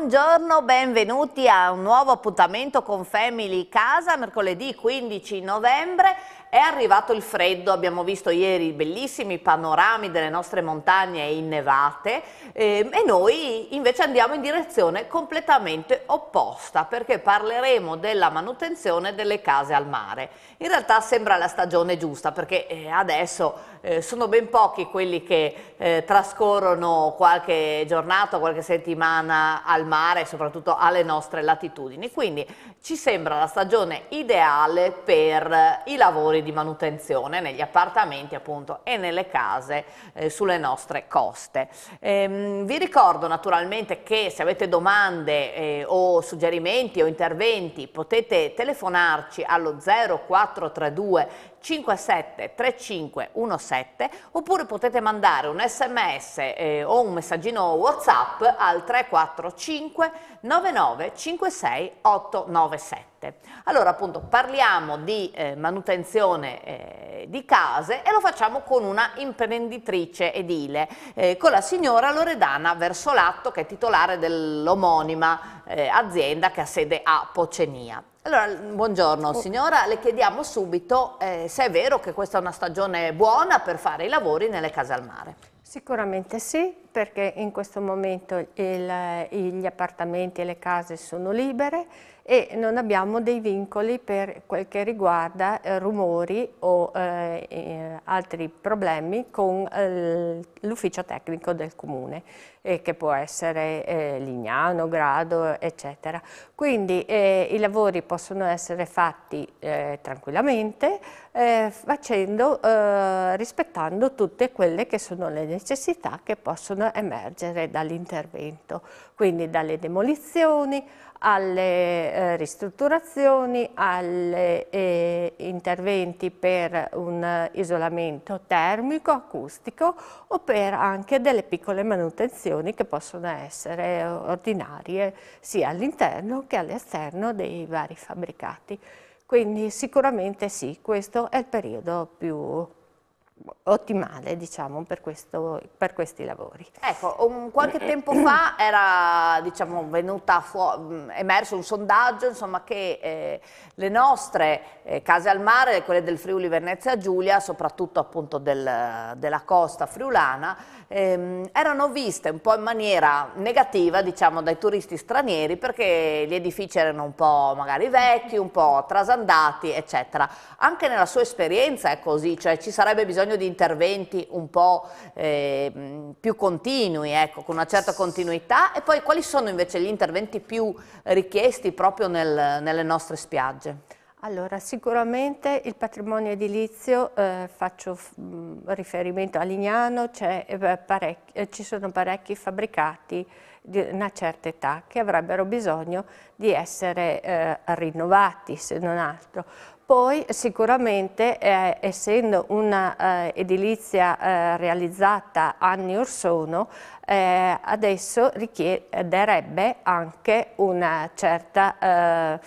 Buongiorno, benvenuti a un nuovo appuntamento con Family Casa, mercoledì 15 novembre. È arrivato il freddo, abbiamo visto ieri bellissimi panorami delle nostre montagne innevate eh, e noi invece andiamo in direzione completamente opposta perché parleremo della manutenzione delle case al mare. In realtà sembra la stagione giusta perché eh, adesso eh, sono ben pochi quelli che eh, trascorrono qualche giornata, qualche settimana al mare, soprattutto alle nostre latitudini. Quindi ci sembra la stagione ideale per i lavori di manutenzione negli appartamenti appunto e nelle case eh, sulle nostre coste. Ehm, vi ricordo naturalmente che se avete domande eh, o suggerimenti o interventi potete telefonarci allo 0432 573517 oppure potete mandare un sms eh, o un messaggino whatsapp al 345 9956 897 allora appunto parliamo di eh, manutenzione eh, di case e lo facciamo con una imprenditrice edile eh, con la signora Loredana Versolatto che è titolare dell'omonima eh, azienda che ha sede a Pocenia allora, buongiorno oh. signora, le chiediamo subito eh, se è vero che questa è una stagione buona per fare i lavori nelle case al mare. Sicuramente sì, perché in questo momento il, gli appartamenti e le case sono libere e non abbiamo dei vincoli per quel che riguarda eh, rumori o eh, eh, altri problemi con eh, l'ufficio tecnico del comune che può essere eh, Lignano, Grado eccetera. Quindi eh, i lavori possono essere fatti tranquillamente facendo, rispettando tutte quelle che sono le necessità che possono emergere dall'intervento, quindi dalle demolizioni alle eh, ristrutturazioni, agli eh, interventi per un isolamento termico, acustico o per anche delle piccole manutenzioni che possono essere ordinarie sia all'interno che all'esterno dei vari fabbricati. Quindi sicuramente sì, questo è il periodo più ottimale diciamo, per, questo, per, questi lavori. Ecco, un, qualche tempo fa era diciamo, venuta emerso un sondaggio insomma, che eh, le nostre eh, case al mare, quelle del Friuli Venezia Giulia, soprattutto appunto del, della costa friulana, ehm, erano viste un po' in maniera negativa diciamo, dai turisti stranieri perché gli edifici erano un po' magari vecchi, un po' trasandati eccetera. Anche nella sua esperienza è così, cioè ci sarebbe bisogno bisogno di interventi un po' eh, più continui, ecco, con una certa continuità e poi quali sono invece gli interventi più richiesti proprio nel, nelle nostre spiagge? Allora, sicuramente il patrimonio edilizio, eh, faccio mh, riferimento a Lignano, eh, eh, ci sono parecchi fabbricati di una certa età che avrebbero bisogno di essere eh, rinnovati, se non altro. Poi sicuramente eh, essendo una eh, eh, realizzata anni or sono, eh, adesso richiederebbe anche una certa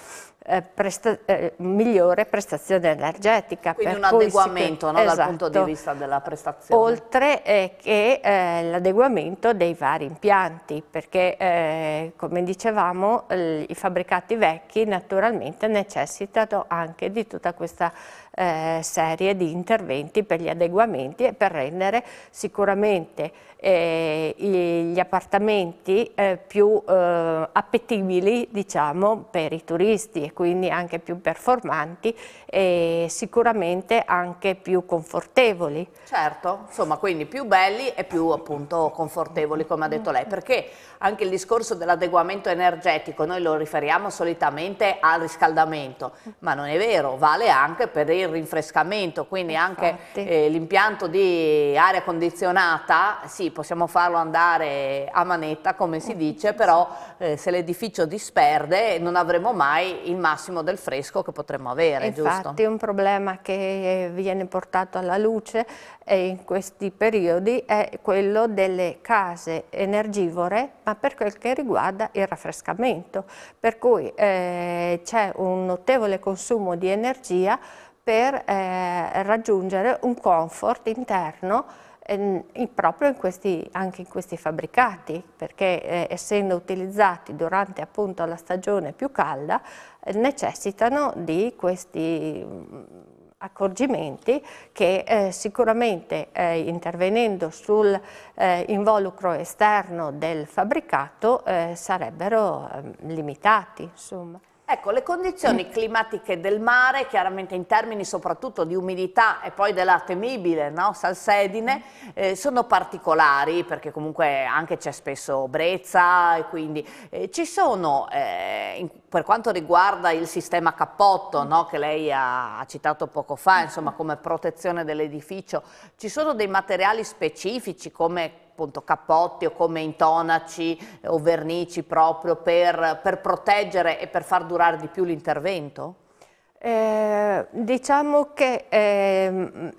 eh, presta eh, migliore prestazione energetica. Quindi un adeguamento no, esatto. dal punto di vista della prestazione. Oltre eh, che eh, l'adeguamento dei vari impianti, perché eh, come dicevamo i fabbricati vecchi naturalmente necessitano anche di tutta questa serie di interventi per gli adeguamenti e per rendere sicuramente eh, gli appartamenti eh, più eh, appetibili diciamo, per i turisti e quindi anche più performanti e sicuramente anche più confortevoli. Certo, insomma quindi più belli e più appunto confortevoli come ha detto lei, perché anche il discorso dell'adeguamento energetico noi lo riferiamo solitamente al riscaldamento, ma non è vero, vale anche per il rinfrescamento, quindi anche eh, l'impianto di aria condizionata, sì possiamo farlo andare a manetta come si dice, però eh, se l'edificio disperde non avremo mai il massimo del fresco che potremmo avere, Infatti, giusto? Infatti un problema che viene portato alla luce in questi periodi è quello delle case energivore, ma per quel che riguarda il raffrescamento, per cui eh, c'è un notevole consumo di energia per eh, raggiungere un comfort interno eh, proprio in questi, anche in questi fabbricati, perché eh, essendo utilizzati durante appunto la stagione più calda, eh, necessitano di questi mm, accorgimenti che eh, sicuramente eh, intervenendo sul eh, esterno del fabbricato eh, sarebbero ehm, limitati. Insomma. Ecco, le condizioni climatiche del mare, chiaramente in termini soprattutto di umidità e poi della temibile no? salsedine, eh, sono particolari perché comunque anche c'è spesso brezza e quindi eh, ci sono, eh, in, per quanto riguarda il sistema cappotto no? che lei ha, ha, citato poco fa, insomma come protezione dell'edificio, ci sono dei materiali specifici come appunto cappotti o come intonaci o vernici proprio per, per proteggere e per far durare di più l'intervento? Eh, diciamo che eh,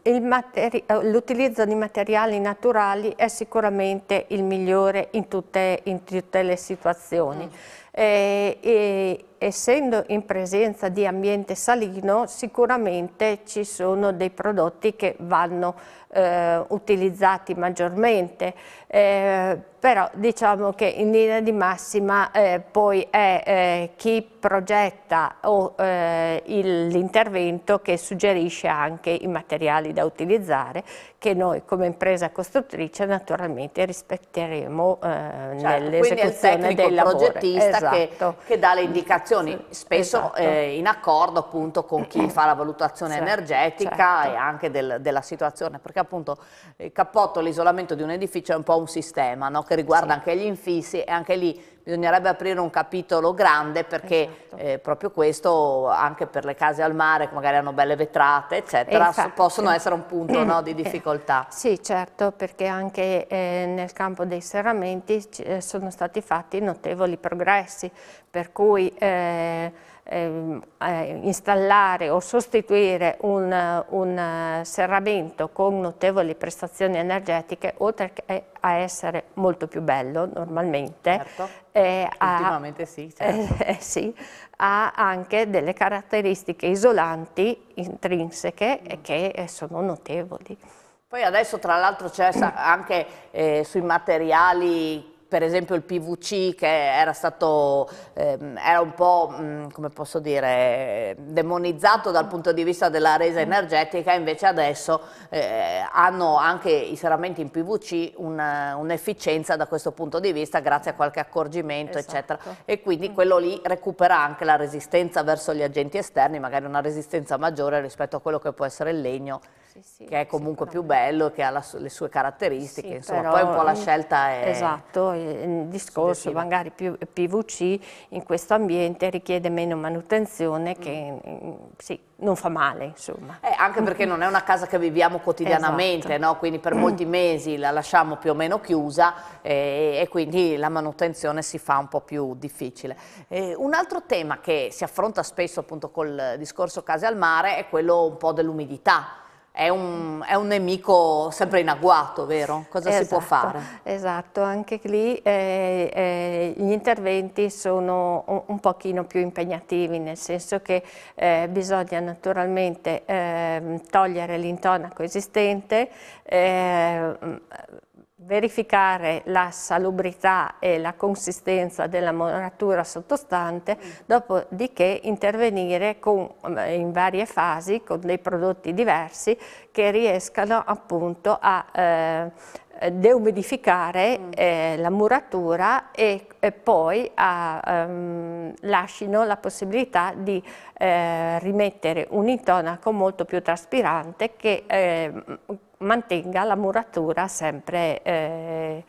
l'utilizzo di materiali naturali è sicuramente il migliore in tutte, in tutte le situazioni. Mm. Eh, e, essendo in presenza di ambiente salino sicuramente ci sono dei prodotti che vanno eh, utilizzati maggiormente, eh, però diciamo che in linea di massima eh, poi è eh, chi progetta eh, l'intervento che suggerisce anche i materiali da utilizzare che noi come impresa costruttrice naturalmente rispetteremo eh, certo, nell'esecuzione del lavoro. progettista esatto. che, che, dà le indicazioni spesso esatto. eh, in accordo appunto con chi fa la valutazione certo, energetica certo. e anche del, della situazione perché appunto il cappotto, l'isolamento di un edificio è un po' un sistema no? che riguarda sì. anche gli infissi e anche lì bisognerebbe aprire un capitolo grande perché esatto. eh, proprio questo anche per le case al mare che magari hanno belle vetrate eccetera infatti, possono essere un punto no, di eh, difficoltà. Sì certo perché anche eh, nel campo dei serramenti eh, sono stati fatti notevoli progressi per cui eh, eh, installare o sostituire un, un, serramento con notevoli prestazioni energetiche, oltre a essere molto più bello normalmente, certo. eh, ultimamente ha, sì, certo. eh, sì, ha anche delle caratteristiche isolanti intrinseche mm. che sono notevoli. Poi adesso tra l'altro c'è anche eh, sui materiali per esempio il PVC che era stato, ehm, era un po', mh, mm, come posso dire, demonizzato dal punto di vista della resa energetica, invece adesso eh, hanno anche i serramenti in PVC un'efficienza un da questo punto di vista grazie a qualche accorgimento, esatto. eccetera. E quindi quello lì recupera anche la resistenza verso gli agenti esterni, magari una resistenza maggiore rispetto a quello che può essere il legno sì, sì, che è comunque più bello, che ha la, le sue caratteristiche, sì, insomma, poi un po' la scelta è... Esatto, il discorso magari più PVC in questo ambiente richiede meno manutenzione che mm. sì, non fa male, insomma. Eh, anche perché non è una casa che viviamo quotidianamente, esatto. no? quindi per molti mesi la lasciamo più o meno chiusa eh, e quindi la manutenzione si fa un po' più difficile. Eh, un altro tema che si affronta spesso appunto col discorso case al mare è quello un po' dell'umidità è un, è un, nemico sempre in agguato, vero? Cosa esatto, si può esatto, fare? Esatto, anche lì eh, eh, gli interventi sono un, un, pochino più impegnativi, nel senso che eh, bisogna naturalmente ehm, togliere l'intonaco esistente, eh, verificare la salubrità e la consistenza della muratura sottostante, dopodiché intervenire con, eh, in varie fasi con dei prodotti diversi che riescano appunto a eh, deumidificare mm. eh, la muratura e, e poi a, um, lasciano la possibilità di eh, rimettere un intonaco molto più traspirante che eh, mantenga la muratura sempre eh,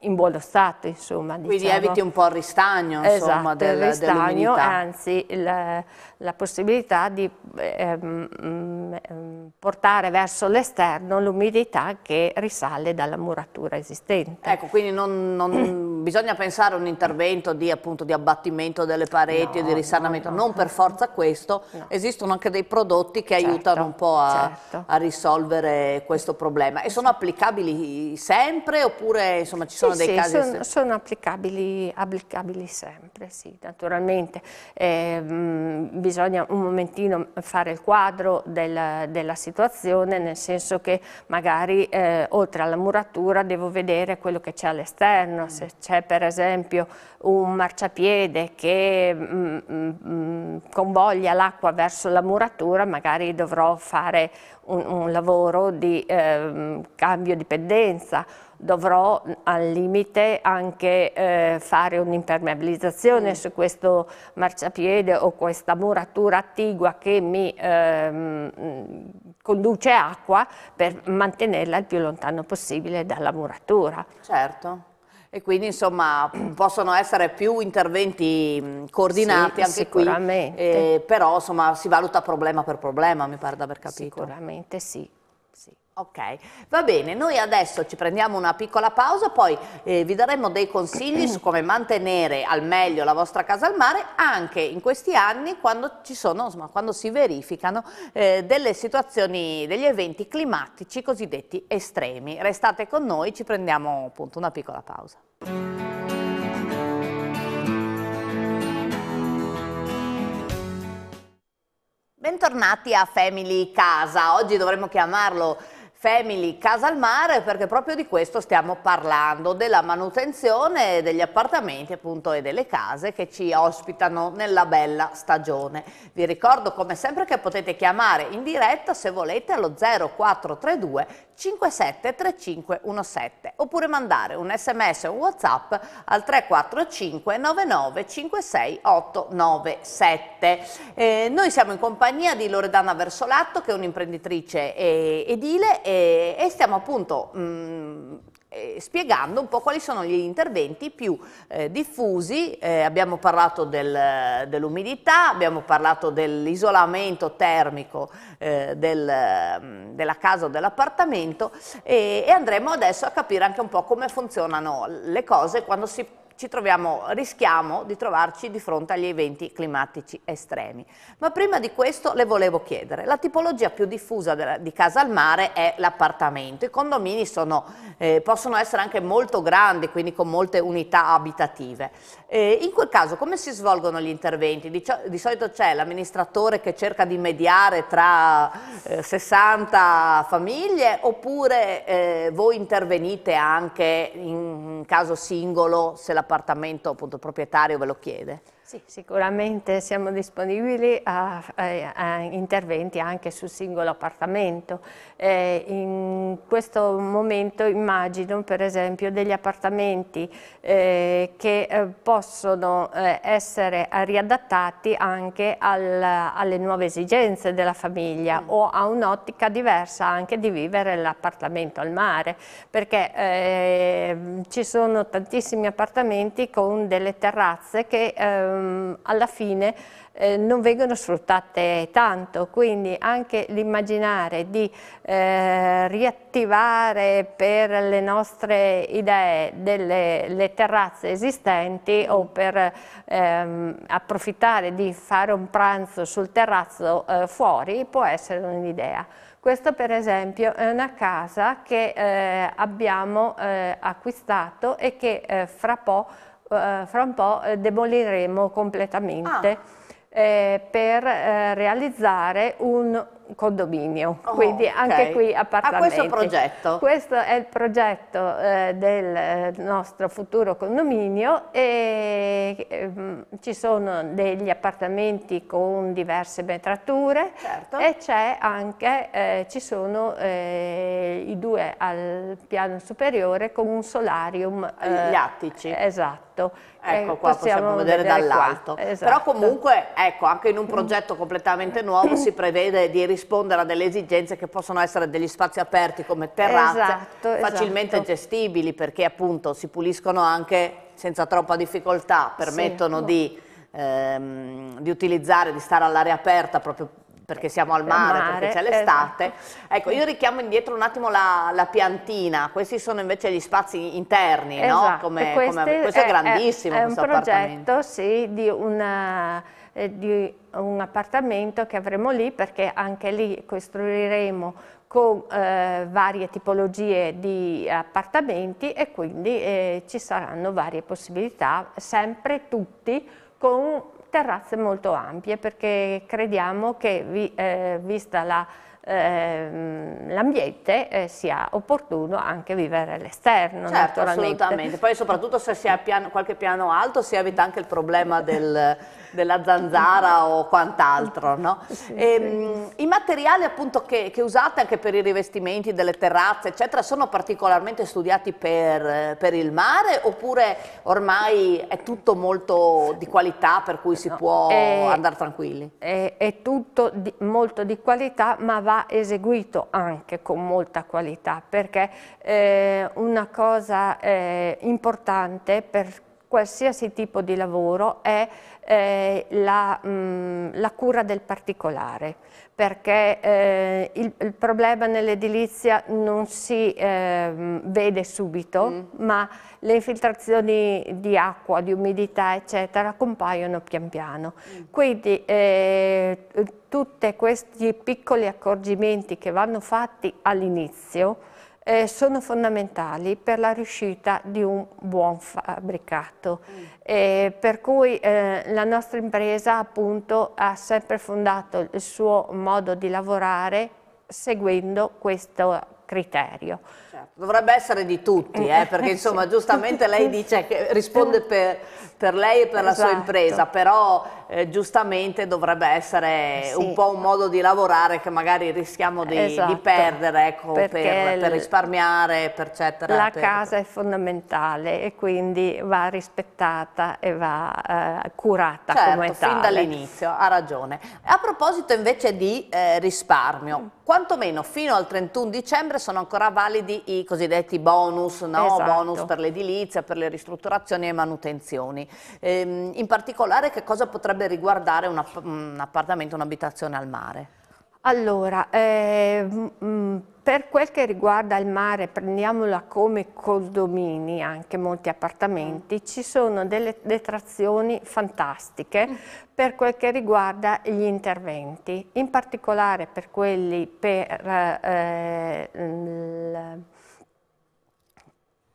in buono stato, insomma. Quindi diciamo. eviti un po' il ristagno, insomma, esatto, del, ristagno, anzi la, la, possibilità di ehm, ehm portare verso l'esterno l'umidità che risale dalla muratura esistente. Ecco, quindi non, non bisogna pensare a un intervento di, appunto, di abbattimento delle pareti no, di risanamento, no, no, non per forza questo, esistono anche dei prodotti che certo, aiutano un po' a, certo. a risolvere questo problema e sono applicabili sempre oppure insomma ci sono sì, dei sì, casi... Sono, sono applicabili, applicabili, sempre, sì, naturalmente. Eh, bisogna un momentino fare il quadro del, della situazione, nel senso che magari eh, oltre alla muratura devo vedere quello che c'è all'esterno, se c'è per esempio un marciapiede che mm, mm, mm convoglia l'acqua verso la muratura, magari dovrò fare un, un lavoro di eh, cambio di pendenza, dovrò al limite anche eh, fare un'impermeabilizzazione mm. su questo marciapiede o questa muratura attigua che mi ehm, conduce acqua per mantenerla il più lontano possibile dalla muratura. Certo e quindi insomma possono essere più interventi coordinati sì, anche qui, eh, però insomma si valuta problema per problema, mi pare di aver capito. Sicuramente sì. Ok, va bene, noi adesso ci prendiamo una piccola pausa, poi eh, vi daremo dei consigli su come mantenere al meglio la vostra casa al mare anche in questi anni quando, ci sono, insomma, quando si verificano eh, delle situazioni, degli eventi climatici cosiddetti estremi. Restate con noi, ci prendiamo appunto una piccola pausa. Bentornati a Family Casa, oggi dovremmo chiamarlo Family Casa al Mare perché proprio di questo stiamo parlando, della manutenzione degli appartamenti appunto e delle case che ci ospitano nella bella stagione. Vi ricordo come sempre che potete chiamare in diretta se volete allo 0432 573517 oppure mandare un sms o un whatsapp al 345 99 56 897. Eh, noi siamo in compagnia di Loredana Versolatto che è un'imprenditrice eh, edile e, e stiamo appunto mh, mm, eh, spiegando un po' quali sono gli interventi più eh, diffusi, eh, abbiamo parlato del, dell'umidità, abbiamo parlato dell'isolamento termico eh, del, mm, della casa o dell'appartamento e, e andremo adesso a capire anche un po' come funzionano le cose quando si troviamo, rischiamo di trovarci di fronte agli eventi climatici estremi. Ma prima di questo le volevo chiedere, la tipologia più diffusa di casa al mare è l'appartamento, i condomini sono, eh, possono essere anche molto grandi, quindi con molte unità abitative. Eh, in quel caso come si svolgono gli interventi? Di, di solito c'è l'amministratore che cerca di mediare tra eh, 60 famiglie oppure eh, voi intervenite anche in caso singolo se la l'appartamento appunto proprietario ve lo chiede? Sì, sicuramente siamo disponibili a, a, a, interventi anche sul singolo appartamento. Eh, in questo momento immagino per esempio degli appartamenti eh, che eh, possono eh, essere riadattati anche al, alle nuove esigenze della famiglia mm. o a un'ottica diversa anche di vivere l'appartamento al mare, perché eh, ci sono tantissimi appartamenti con delle terrazze che ehm, alla fine eh, non vengono sfruttate tanto, quindi anche l'immaginare di eh, riattivare per le nostre idee delle terrazze esistenti o per ehm, approfittare di fare un pranzo sul terrazzo eh, fuori può essere un'idea. Questa per esempio è una casa che eh, abbiamo eh, acquistato e che eh, fra po' eh, fra un po' eh, demoliremo completamente ah. eh, per eh, realizzare un condominio, oh, quindi okay. anche qui appartamenti. A questo progetto? Questo è il progetto eh, del nostro futuro condominio e eh, ci sono degli appartamenti con diverse metrature certo. e c'è anche, eh, ci sono eh, i due al piano superiore con un solarium. Gli attici. Esatto. Ecco qua possiamo, possiamo vedere, vedere dall'alto. Esatto. Però comunque ecco anche in un progetto completamente nuovo si prevede di rispondere rispondere a delle esigenze che possono essere degli spazi aperti come terrazze esatto, facilmente esatto. gestibili perché appunto si puliscono anche senza troppa difficoltà, permettono sì, di, ehm, di utilizzare, di stare all'aria aperta proprio perché siamo al mare, mare perché c'è l'estate. Esatto. Ecco, io richiamo indietro un attimo la, la, piantina, questi sono invece gli spazi interni, esatto. no? Come, come, questo è, è grandissimo. È un progetto, sì, di una eh, di un appartamento che avremo lì perché anche lì costruiremo con eh, varie tipologie di appartamenti e quindi eh, ci saranno varie possibilità, sempre tutti con terrazze molto ampie perché crediamo che vi, eh, vista la Ehm, l'ambiente eh, sia opportuno anche vivere all'esterno. Certo, assolutamente. Poi soprattutto se si ha piano, qualche piano alto si evita anche il problema del, della zanzara o quant'altro. No? Sì, e, sì. Ehm, I materiali appunto che, che, usate anche per i rivestimenti delle terrazze eccetera sono particolarmente studiati per, per, il mare oppure ormai è tutto molto di qualità per cui si no, può è, andare tranquilli? È, è tutto di, molto di qualità ma va eseguito anche con molta qualità perché eh, una cosa eh, importante per qualsiasi tipo di lavoro è eh, la, mh, mm, la, cura del particolare, perché eh, il, il, problema nell'edilizia non si eh, vede subito, mm. ma le infiltrazioni di acqua, di umidità, eccetera, compaiono pian piano. Mm. Quindi eh, tutti questi piccoli accorgimenti che vanno fatti all'inizio eh, sono fondamentali per la riuscita di un buon fabbricato. Mm. Eh, per cui eh, la nostra impresa appunto ha sempre fondato il suo modo di lavorare seguendo questo criterio. Certo. Dovrebbe essere di tutti, eh, perché insomma giustamente lei dice che risponde per, per lei e per esatto. la sua esatto. impresa, però eh, giustamente dovrebbe essere sì. un po' un modo di lavorare che magari rischiamo di, esatto. di perdere ecco, per, per, risparmiare, per eccetera. La per... casa è fondamentale e quindi va rispettata e va eh, curata certo, come tale. fin dall'inizio, ha ragione. A proposito invece di eh, risparmio, quantomeno fino al 31 dicembre sono ancora validi i cosiddetti bonus, no? esatto. bonus per l'edilizia, per le ristrutturazioni e manutenzioni. Ehm, in particolare che cosa potrebbe riguardare un, app un appartamento, un'abitazione al mare? Allora, eh, per quel che riguarda il mare, prendiamola come condomini, anche molti appartamenti, mm. ci sono delle detrazioni fantastiche mm. per quel che riguarda gli interventi, in particolare per quelli per eh, il,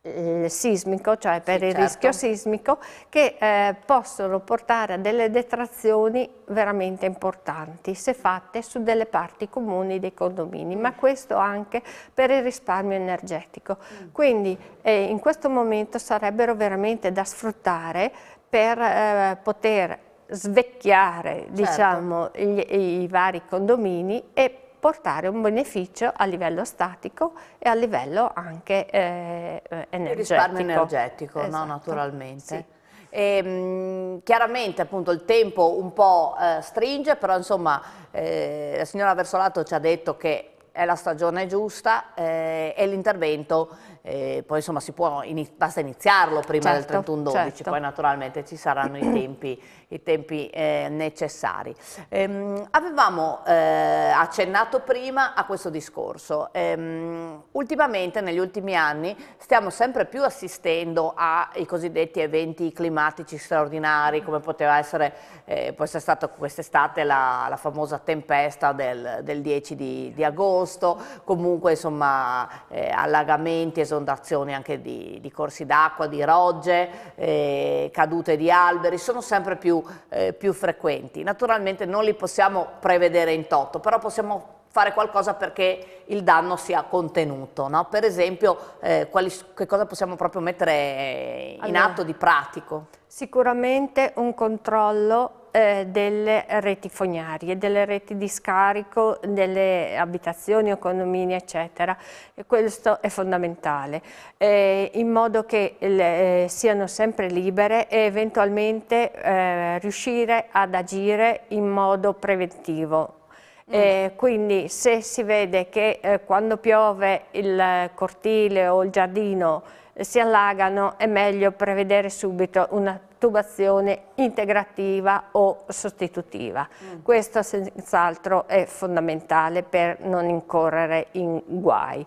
il sismico, cioè per sì, il certo. rischio sismico, che eh, possono portare a delle detrazioni veramente importanti se fatte su delle parti comuni dei condomini, mm. ma questo anche per il risparmio energetico. Mm. Quindi eh, in questo momento sarebbero veramente da sfruttare per eh, poter svecchiare certo. diciamo, i, i vari condomini e portare un beneficio a livello statico e a livello anche eh, energetico. Il risparmio energetico, esatto. no, naturalmente. Sì. E, ehm, mh, chiaramente appunto il tempo un po' eh, stringe, però insomma eh, la signora Versolato ci ha detto che è la stagione giusta eh, e l'intervento eh, poi insomma si può, in, basta iniziarlo prima certo, del 31-12, certo. poi naturalmente ci saranno i tempi, i tempi eh, necessari. Ehm, avevamo eh, accennato prima a questo discorso, ehm, ultimamente negli ultimi anni stiamo sempre più assistendo ai cosiddetti eventi climatici straordinari come poteva essere, eh, può essere stata quest'estate la, la, famosa tempesta del, del 10 di, di, agosto, comunque insomma eh, allagamenti, esondazioni anche di, di corsi d'acqua, di rogge, eh, cadute di alberi, sono sempre più, eh, più frequenti. Naturalmente non li possiamo prevedere in toto, però possiamo fare qualcosa perché il danno sia contenuto. No? Per esempio, eh, quali, che cosa possiamo proprio mettere in allora, atto di pratico? Sicuramente un controllo eh, delle reti fognarie, delle reti di scarico, delle abitazioni o condomini eccetera e questo è fondamentale eh, in modo che le, eh, siano sempre libere e eventualmente eh, riuscire ad agire in modo preventivo Mm. Eh, quindi se si vede che eh, quando piove il cortile o il giardino si allagano è meglio prevedere subito una tubazione integrativa o sostitutiva. Mm. Questo senz'altro è fondamentale per non incorrere in guai.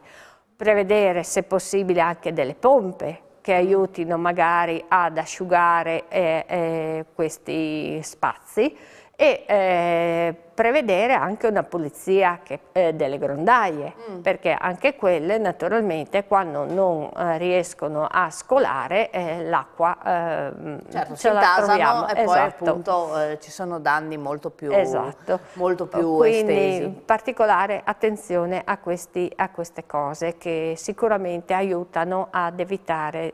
Prevedere se possibile anche delle pompe che aiutino magari ad asciugare eh, eh, questi spazi e eh, prevedere anche una pulizia che, eh, delle grondaie, mm. perché anche quelle naturalmente quando non eh, riescono a scolare eh, l'acqua eh, certo, ce la troviamo. E esatto. poi appunto eh, ci sono danni molto più, esatto. molto più Quindi estesi. in particolare attenzione a, questi, a queste cose che sicuramente aiutano ad evitare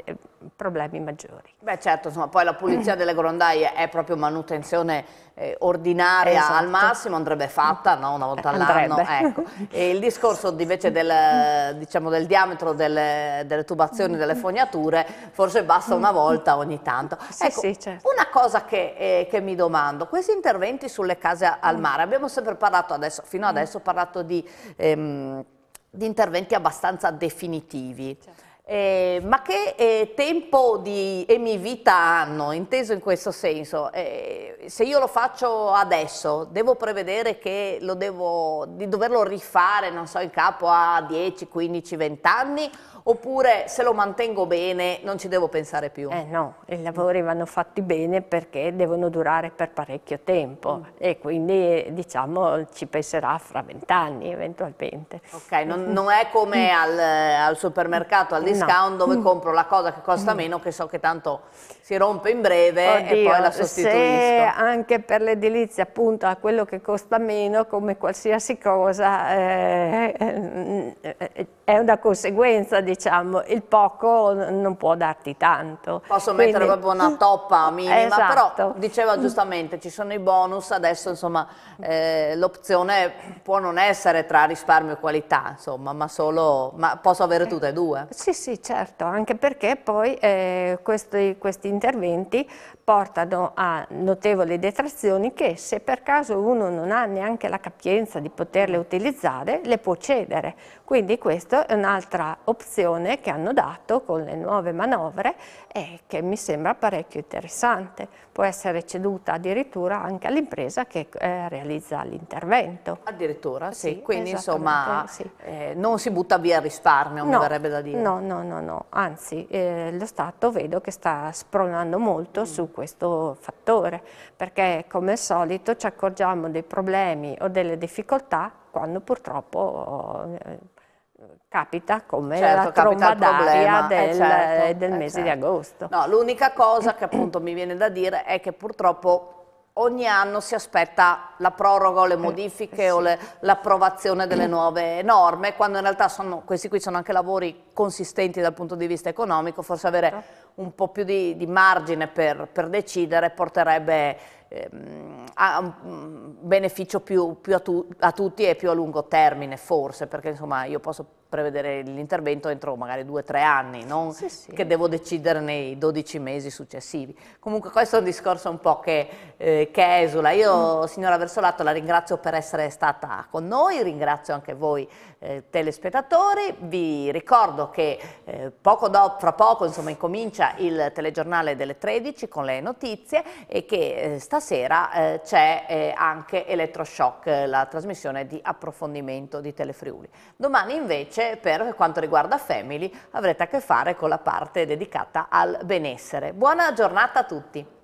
problemi maggiori. Beh certo, insomma, poi la pulizia delle grondaie è proprio manutenzione eh, ordinaria esatto. al massimo, andrebbe fatta no? una volta all'anno. Ecco. il discorso invece del, diciamo, del diametro delle, delle, tubazioni, delle fognature, forse basta una volta ogni tanto. Sì, ecco, sì, certo. Una cosa che, eh, che, mi domando, questi interventi sulle case al mare, abbiamo sempre parlato adesso, fino adesso parlato di, ehm, di interventi abbastanza definitivi. Certo. Eh, ma che eh, tempo di, e mi vita hanno, inteso in questo senso? Eh, se io lo faccio adesso, devo prevedere che lo devo, di doverlo rifare, non so, in capo a 10, 15, 20 anni oppure se lo mantengo bene non ci devo pensare più? Eh no, i lavori vanno fatti bene perché devono durare per parecchio tempo mm. e quindi diciamo ci penserà fra vent'anni eventualmente. Ok, non, non è come al, al, supermercato, al discount no. dove compro la cosa che costa mm. meno che so che tanto si rompe in breve Oddio, e poi la sostituisco. Se anche per l'edilizia appunto a quello che costa meno come qualsiasi cosa eh, è una conseguenza diciamo, il poco non può darti tanto. Posso Quindi, mettere proprio una toppa minima, esatto. però diceva giustamente ci sono i bonus, adesso insomma eh, l'opzione può non essere tra risparmio e qualità, insomma, ma solo, ma posso avere tutte e due? Sì, sì, certo, anche perché poi eh, questi, questi interventi portano a notevoli detrazioni che se per caso uno non ha neanche la capienza di poterle utilizzare, le può cedere. Quindi questa è un'altra opzione che hanno dato con le nuove manovre e che mi sembra parecchio interessante. Può essere ceduta addirittura anche all'impresa che eh, realizza l'intervento. Addirittura, sì. sì Quindi insomma sì. Eh, non si butta via il risparmio, no, mi verrebbe da dire. No, no, no, no. anzi eh, lo Stato vedo che sta spronando molto mm. su questo fattore, perché come al solito ci accorgiamo dei problemi o delle difficoltà quando purtroppo eh, capita come certo, la tromba d'aria eh, del, certo, del, mese certo. di agosto. No, l'unica cosa che appunto mi viene da dire è che purtroppo ogni anno si aspetta la proroga o le eh, modifiche eh, sì. o l'approvazione delle nuove norme, quando in realtà sono, questi qui sono anche lavori consistenti dal punto di vista economico, forse avere certo. un po' più di, di margine per, per, decidere porterebbe ehm, a un beneficio più, più a, tu, a tutti e più a lungo termine, forse, perché insomma io posso prevedere l'intervento entro magari due o tre anni, non sì, sì. che devo decidere nei 12 mesi successivi. Comunque questo è un discorso un po' che, eh, che esula. Io, mm. signora Versolato, la ringrazio per essere stata con noi, ringrazio anche voi eh, telespettatori, vi ricordo che eh, poco dopo, fra poco insomma, incomincia il telegiornale delle 13 con le notizie e che eh, stasera eh, c'è eh, anche Elettroshock, la trasmissione di approfondimento di Telefriuli. Domani invece per quanto riguarda Family avrete a che fare con la parte dedicata al benessere. Buona giornata a tutti!